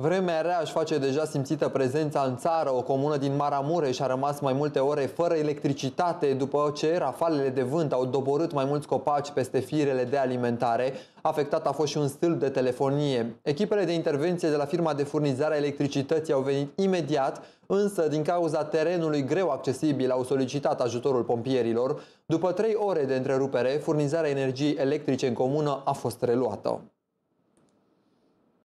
Vremea rea își face deja simțită prezența în țară. O comună din Maramureș a rămas mai multe ore fără electricitate după ce rafalele de vânt au doborât mai mulți copaci peste firele de alimentare. Afectat a fost și un stâlp de telefonie. Echipele de intervenție de la firma de furnizare a electricității au venit imediat, însă din cauza terenului greu accesibil au solicitat ajutorul pompierilor. După trei ore de întrerupere, furnizarea energiei electrice în comună a fost reluată.